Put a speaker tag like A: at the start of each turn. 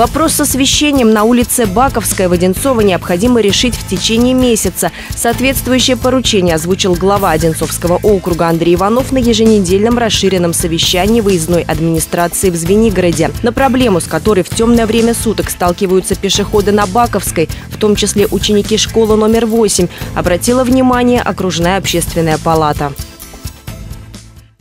A: Вопрос с освещением на улице Баковская в Одинцово необходимо решить в течение месяца. Соответствующее поручение озвучил глава Одинцовского округа Андрей Иванов на еженедельном расширенном совещании выездной администрации в Звенигороде. На проблему, с которой в темное время суток сталкиваются пешеходы на Баковской, в том числе ученики школы номер 8, обратила внимание окружная общественная палата.